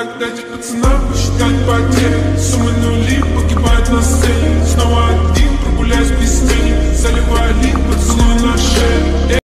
Как дать пацанам посчитать потери. Суммы нули погибают